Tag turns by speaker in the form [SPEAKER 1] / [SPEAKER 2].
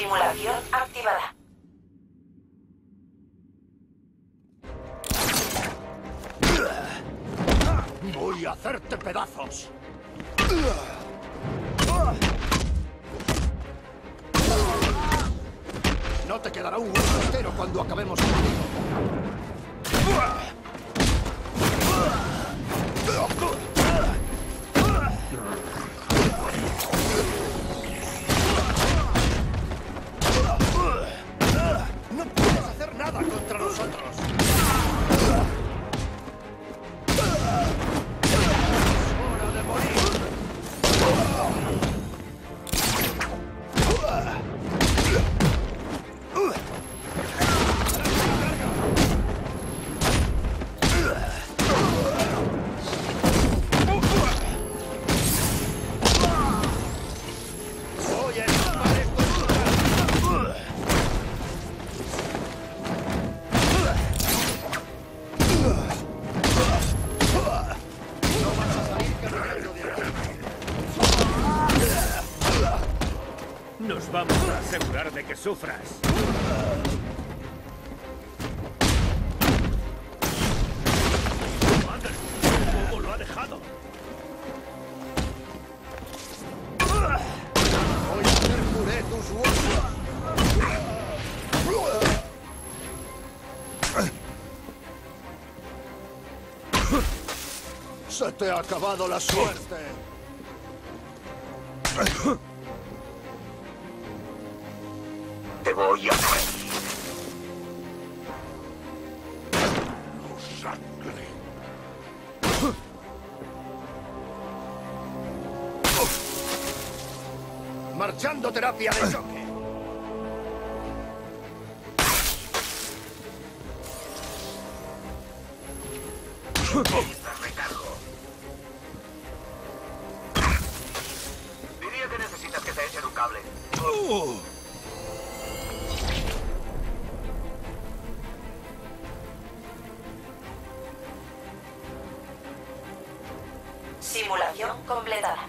[SPEAKER 1] Simulación activada.
[SPEAKER 2] Voy a hacerte pedazos. No te quedará un hueso entero cuando acabemos contigo. Fuck off.
[SPEAKER 3] Nos vamos a asegurar de que sufras. ¿Cómo lo ha dejado?
[SPEAKER 2] Tus huesos. Se te ha acabado la suerte.
[SPEAKER 4] Te voy a.
[SPEAKER 2] Marchando terapia de choque.
[SPEAKER 4] Diría que necesitas que te echen un cable.
[SPEAKER 1] Simulación completada.